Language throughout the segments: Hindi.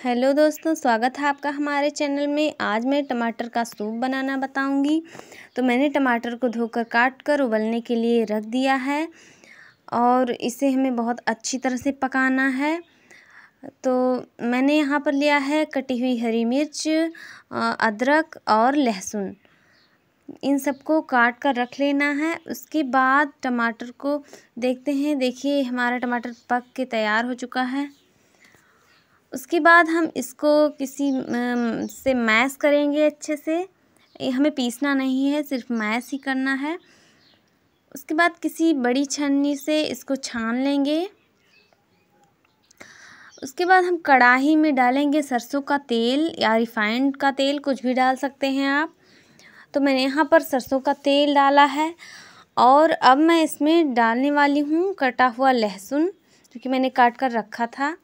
हेलो दोस्तों, स्वागत है आपका हमारे चैनल में। आज मैं टमाटर का सूप बनाना बताऊँगी। तो मैंने टमाटर को धोकर काट कर उबलने के लिए रख दिया है और इसे हमें बहुत अच्छी तरह से पकाना है। तो मैंने यहाँ पर लिया है कटी हुई हरी मिर्च अदरक और लहसुन। इन सबको काट कर रख लेना है। उसके बाद टमाटर को देखते हैं। देखिए, हमारा टमाटर पक के तैयार हो चुका है। उसके बाद हम इसको किसी से मैश करेंगे अच्छे से। हमें पीसना नहीं है, सिर्फ़ मैश ही करना है। उसके बाद किसी बड़ी छन्नी से इसको छान लेंगे। उसके बाद हम कढ़ाई में डालेंगे सरसों का तेल या रिफाइंड का तेल, कुछ भी डाल सकते हैं आप। तो मैंने यहाँ पर सरसों का तेल डाला है और अब मैं इसमें डालने वाली हूँ कटा हुआ लहसुन, क्योंकि मैंने काट कर रखा था।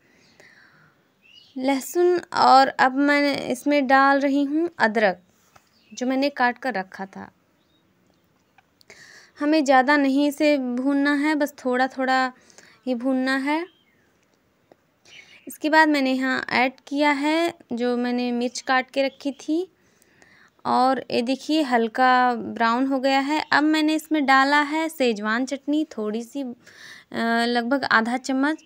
लहसुन और अब मैं इसमें डाल रही हूँ अदरक, जो मैंने काट कर रखा था। हमें ज़्यादा नहीं इसे भूनना है, बस थोड़ा थोड़ा ही भूनना है। इसके बाद मैंने यहाँ ऐड किया है, जो मैंने मिर्च काट के रखी थी। और ये देखिए, हल्का ब्राउन हो गया है। अब मैंने इसमें डाला है सेजवान चटनी थोड़ी सी लगभग आधा चम्मच।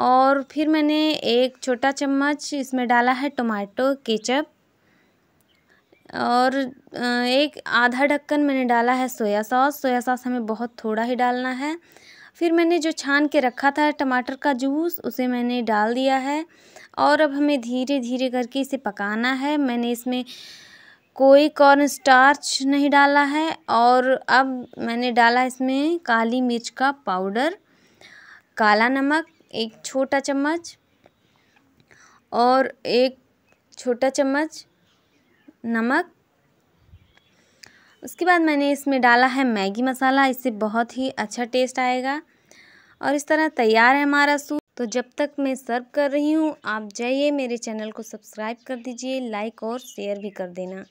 और फिर मैंने एक छोटा चम्मच इसमें डाला है टोमेटो केचप। और एक आधा ढक्कन मैंने डाला है सोया सॉस। सोया सॉस हमें बहुत थोड़ा ही डालना है। फिर मैंने जो छान के रखा था टमाटर का जूस, उसे मैंने डाल दिया है। और अब हमें धीरे धीरे करके इसे पकाना है। मैंने इसमें कोई कॉर्न स्टार्च नहीं डाला है। और अब मैंने डाला इसमें काली मिर्च का पाउडर, काला नमक एक छोटा चम्मच और एक छोटा चम्मच नमक। उसके बाद मैंने इसमें डाला है मैगी मसाला, इससे बहुत ही अच्छा टेस्ट आएगा। और इस तरह तैयार है हमारा सूप। तो जब तक मैं सर्व कर रही हूँ, आप जाइए मेरे चैनल को सब्सक्राइब कर दीजिए, लाइक और शेयर भी कर देना।